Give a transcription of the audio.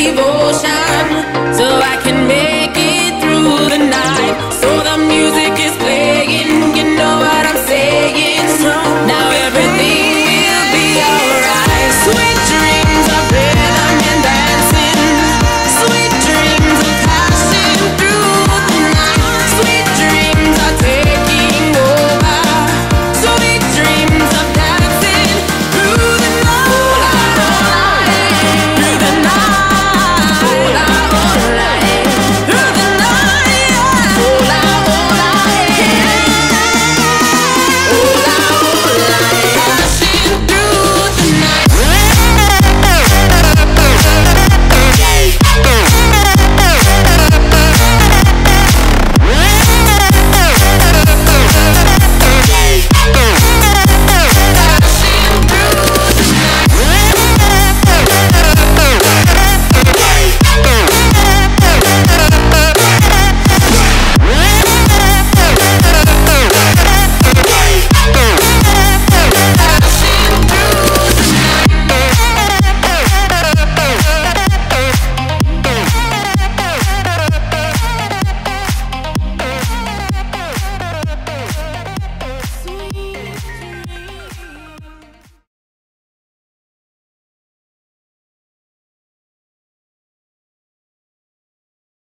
evil.